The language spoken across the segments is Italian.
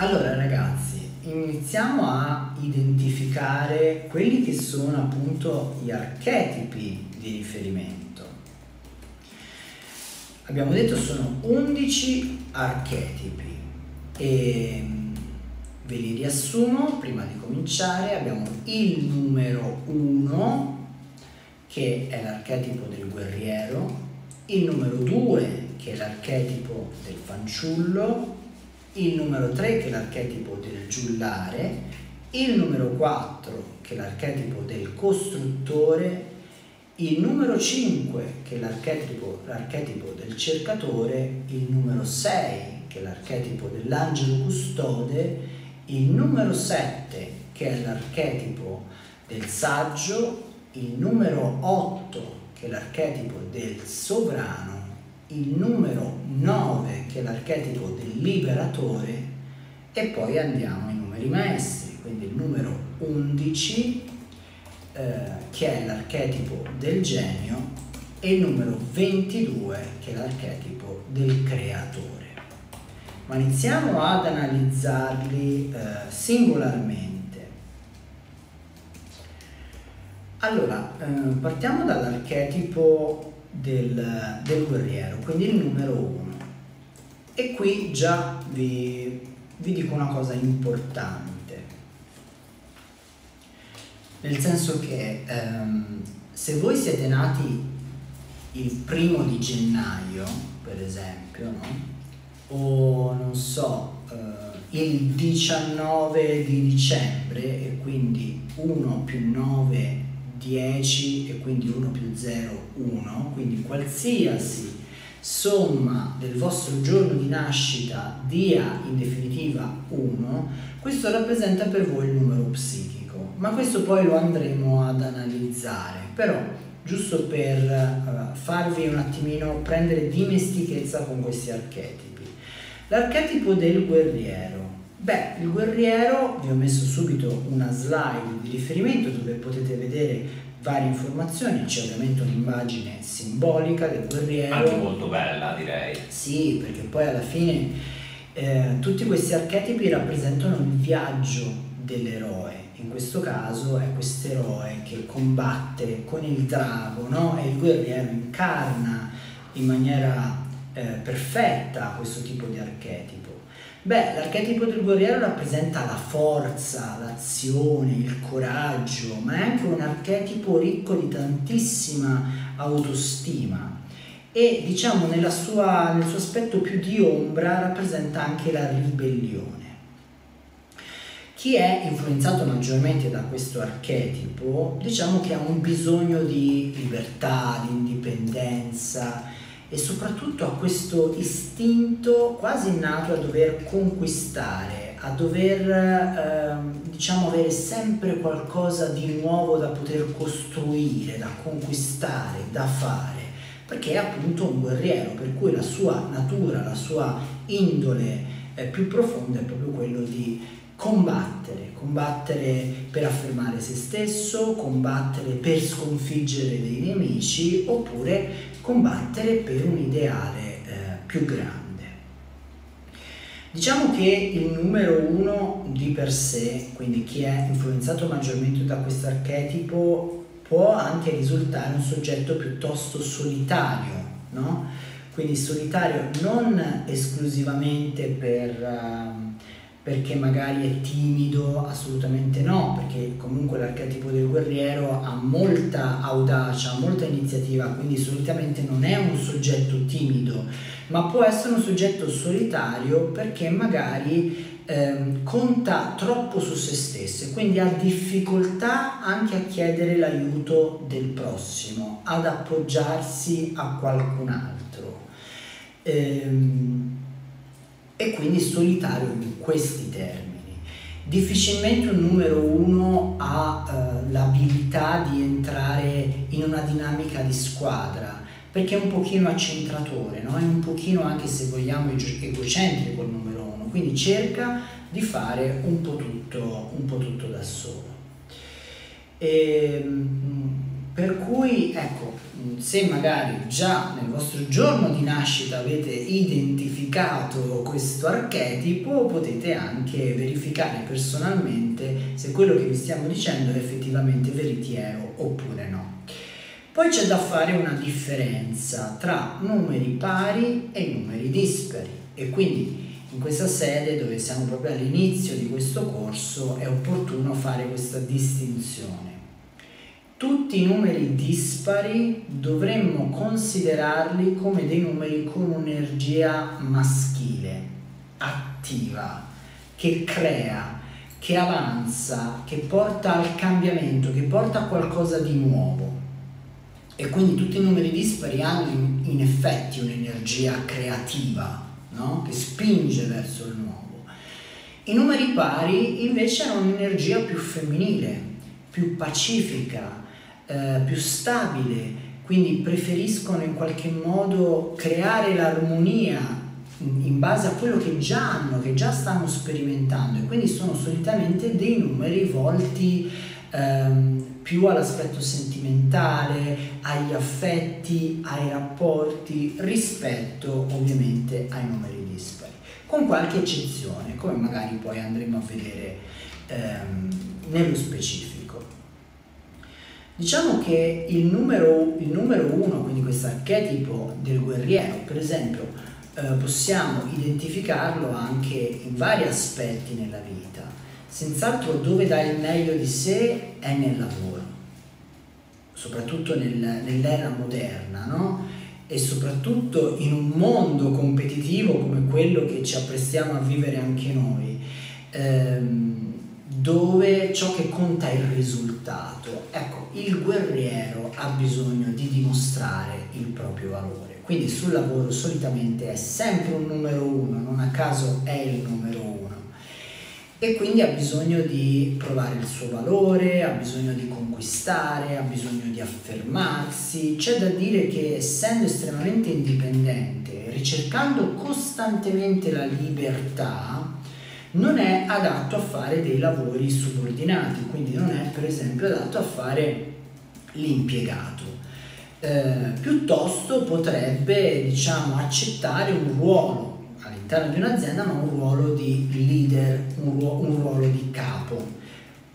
Allora ragazzi, iniziamo a identificare quelli che sono appunto gli archetipi di riferimento. Abbiamo detto sono 11 archetipi e ve li riassumo prima di cominciare. Abbiamo il numero 1 che è l'archetipo del guerriero, il numero 2 che è l'archetipo del fanciullo, il numero 3 che è l'archetipo del giullare, il numero 4 che è l'archetipo del costruttore, il numero 5 che è l'archetipo, del cercatore, il numero 6 che è l'archetipo dell'angelo custode, il numero 7 che è l'archetipo del saggio, il numero 8 che è l'archetipo del sovrano il numero 9 che è l'archetipo del liberatore e poi andiamo ai numeri maestri, quindi il numero 11 eh, che è l'archetipo del genio e il numero 22 che è l'archetipo del creatore. Ma iniziamo ad analizzarli eh, singolarmente. Allora, eh, partiamo dall'archetipo del, del guerriero, quindi il numero uno. E qui già vi, vi dico una cosa importante, nel senso che ehm, se voi siete nati il primo di gennaio, per esempio, no? o non so, eh, il 19 di dicembre e quindi 1 più 9 10 e quindi 1 più 0 1, quindi qualsiasi somma del vostro giorno di nascita dia in definitiva 1, questo rappresenta per voi il numero psichico, ma questo poi lo andremo ad analizzare, però giusto per uh, farvi un attimino prendere dimestichezza con questi archetipi. L'archetipo del guerriero Beh, il guerriero, vi ho messo subito una slide di riferimento dove potete vedere varie informazioni, c'è ovviamente un'immagine simbolica del guerriero. Anche molto bella direi. Sì, perché poi alla fine eh, tutti questi archetipi rappresentano il viaggio dell'eroe. In questo caso è questo eroe che combatte con il drago, no? E il guerriero incarna in maniera eh, perfetta questo tipo di archetipo. Beh, l'archetipo del guerriero rappresenta la forza, l'azione, il coraggio, ma è anche un archetipo ricco di tantissima autostima e diciamo sua, nel suo aspetto più di ombra rappresenta anche la ribellione. Chi è influenzato maggiormente da questo archetipo, diciamo che ha un bisogno di libertà, di indipendenza, e soprattutto a questo istinto quasi innato a dover conquistare, a dover eh, diciamo avere sempre qualcosa di nuovo da poter costruire, da conquistare, da fare, perché è appunto un guerriero, per cui la sua natura, la sua indole eh, più profonda è proprio quello di combattere, combattere per affermare se stesso, combattere per sconfiggere dei nemici oppure combattere per un ideale eh, più grande. Diciamo che il numero uno di per sé, quindi chi è influenzato maggiormente da questo archetipo, può anche risultare un soggetto piuttosto solitario, no? Quindi solitario non esclusivamente per... Uh, perché magari è timido, assolutamente no, perché comunque l'archetipo del guerriero ha molta audacia, molta iniziativa, quindi solitamente non è un soggetto timido, ma può essere un soggetto solitario perché magari ehm, conta troppo su se stesso e quindi ha difficoltà anche a chiedere l'aiuto del prossimo, ad appoggiarsi a qualcun altro. Ehm, e quindi solitario in questi termini. Difficilmente un numero uno ha eh, l'abilità di entrare in una dinamica di squadra perché è un pochino accentratore, no? è un pochino anche se vogliamo egocentrico il numero uno, quindi cerca di fare un po' tutto, un po tutto da solo. E, ehm, per cui, ecco, se magari già nel vostro giorno di nascita avete identificato questo archetipo, potete anche verificare personalmente se quello che vi stiamo dicendo è effettivamente veritiero oppure no. Poi c'è da fare una differenza tra numeri pari e numeri dispari e quindi in questa sede dove siamo proprio all'inizio di questo corso è opportuno fare questa distinzione. Tutti i numeri dispari dovremmo considerarli come dei numeri con un'energia maschile, attiva, che crea, che avanza, che porta al cambiamento, che porta a qualcosa di nuovo. E quindi tutti i numeri dispari hanno in, effetti un'energia creativa, no? che spinge verso il nuovo. I numeri pari invece hanno un'energia più femminile, più pacifica, eh, più stabile, quindi preferiscono in qualche modo creare l'armonia in base a quello che già hanno, che già stanno sperimentando e quindi sono solitamente dei numeri volti ehm, più all'aspetto sentimentale, agli affetti, ai rapporti rispetto ovviamente ai numeri dispari, con qualche eccezione, come magari poi andremo a vedere ehm, nello specifico. Diciamo che il numero, il numero uno, quindi questo archetipo del guerriero, per esempio, eh, possiamo identificarlo anche in vari aspetti nella vita. Senz'altro dove dà il meglio di sé è nel lavoro, soprattutto nel, nell'era moderna, no? E soprattutto in un mondo competitivo come quello che ci apprestiamo a vivere anche noi. Ehm, dove ciò che conta è il risultato. Ecco, il guerriero ha bisogno di dimostrare il proprio valore. Quindi sul lavoro solitamente è sempre un numero uno, non a caso è il numero uno. E quindi ha bisogno di provare il suo valore, ha bisogno di conquistare, ha bisogno di affermarsi. C'è da dire che essendo estremamente indipendente, ricercando costantemente la libertà, non è adatto a fare dei lavori subordinati, quindi non è per esempio adatto a fare l'impiegato. Eh, piuttosto potrebbe diciamo, accettare un ruolo all'interno di un'azienda, ma un ruolo di leader, un ruolo, un ruolo di capo,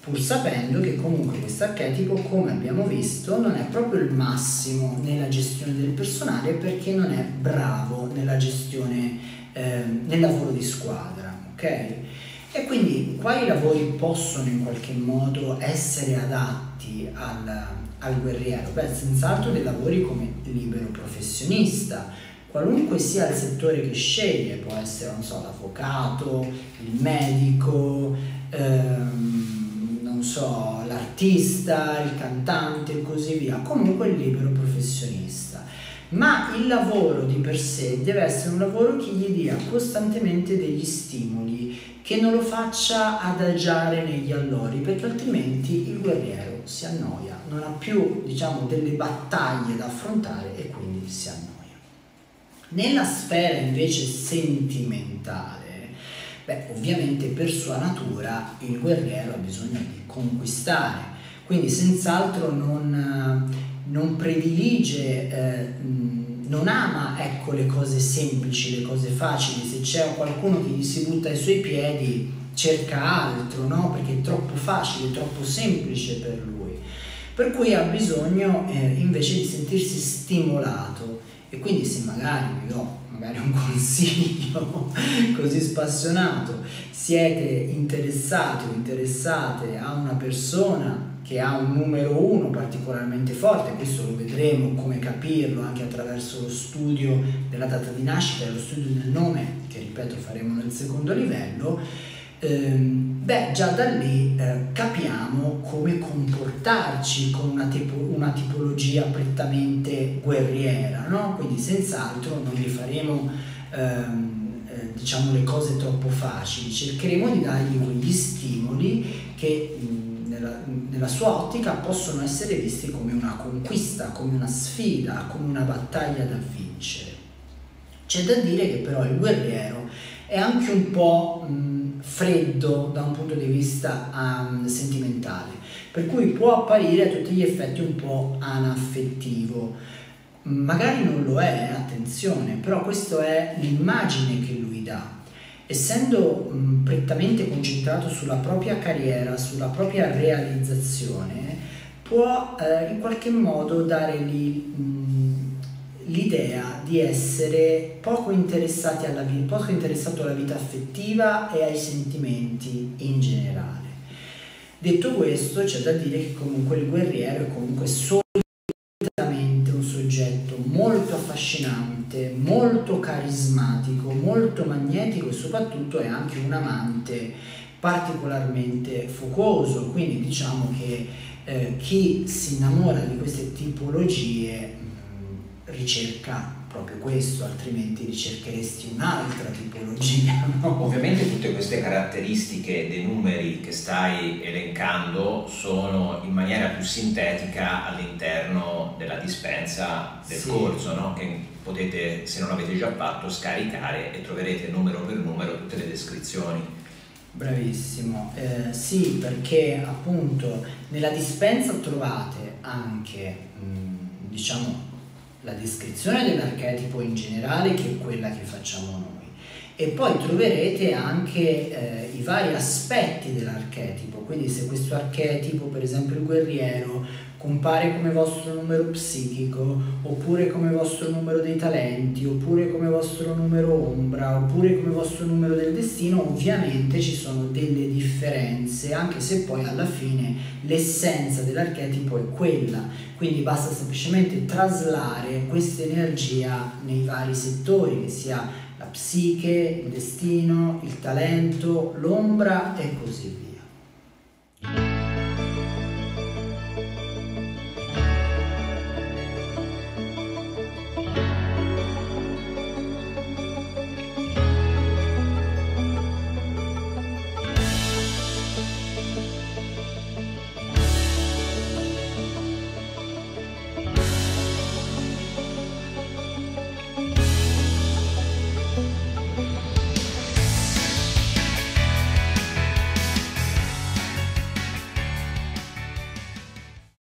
pur sapendo che comunque questo archetipo, come abbiamo visto, non è proprio il massimo nella gestione del personale perché non è bravo nella gestione, eh, nel lavoro di squadra E quindi quali lavori possono in qualche modo essere adatti al, al guerriero? Beh, senz'altro dei lavori come libero professionista, qualunque sia il settore che sceglie, può essere, non so, l'avvocato, il medico, ehm, non so, l'artista, il cantante e così via, comunque il libero professionista ma il lavoro di per sé deve essere un lavoro che gli dia costantemente degli stimoli, che non lo faccia adagiare negli allori, perché altrimenti il guerriero si annoia, non ha più diciamo, delle battaglie da affrontare e quindi si annoia. Nella sfera invece sentimentale, beh, ovviamente per sua natura il guerriero ha bisogno di conquistare, quindi senz'altro non non predilige, eh, non ama ecco, le cose semplici, le cose facili, se c'è qualcuno che gli si butta ai suoi piedi cerca altro, no? perché è troppo facile, troppo semplice per lui. Per cui ha bisogno eh, invece di sentirsi stimolato e quindi se magari vi do magari un consiglio così spassionato, siete interessati o interessate a una persona che ha un numero uno particolarmente forte, questo lo vedremo come capirlo anche attraverso lo studio della data di nascita e lo studio del nome, che ripeto faremo nel secondo livello, ehm, beh già da lì eh, capiamo come comportarci con una, tipo, una tipologia prettamente guerriera, no? quindi senz'altro non gli faremo ehm, eh, diciamo le cose troppo facili, cercheremo di dargli quegli stimoli che nella, sua ottica possono essere visti come una conquista, come una sfida, come una battaglia da vincere. C'è da dire che però il guerriero è anche un po' mh, freddo da un punto di vista um, sentimentale, per cui può apparire a tutti gli effetti un po' anaffettivo. Magari non lo è, attenzione, però questa è l'immagine che lui dà. Essendo mh, prettamente concentrato sulla propria carriera, sulla propria realizzazione, può eh, in qualche modo dare l'idea di essere poco, alla poco interessato alla vita affettiva e ai sentimenti in generale. Detto questo, c'è da dire che comunque il guerriero è comunque solitamente affascinante, molto carismatico, molto magnetico e soprattutto è anche un amante particolarmente focoso, quindi diciamo che eh, chi si innamora di queste tipologie mh, ricerca proprio questo, altrimenti ricercheresti un'altra tipologia. No? Ovviamente tutte queste caratteristiche dei numeri che stai elencando sono in maniera più sintetica all'interno della dispensa del sì. corso, no? che potete, se non l'avete già fatto, scaricare e troverete numero per numero tutte le descrizioni. Bravissimo, eh, sì perché appunto nella dispensa trovate anche mh, diciamo la descrizione dell'archetipo in generale che è quella che facciamo noi. E poi troverete anche eh, i vari aspetti dell'archetipo, quindi se questo archetipo per esempio il guerriero compare come vostro numero psichico, oppure come vostro numero dei talenti, oppure come vostro numero ombra, oppure come vostro numero del destino, ovviamente ci sono delle differenze, anche se poi alla fine l'essenza dell'archetipo è quella, quindi basta semplicemente traslare questa energia nei vari settori, che sia la psiche, il destino, il talento, l'ombra e così via.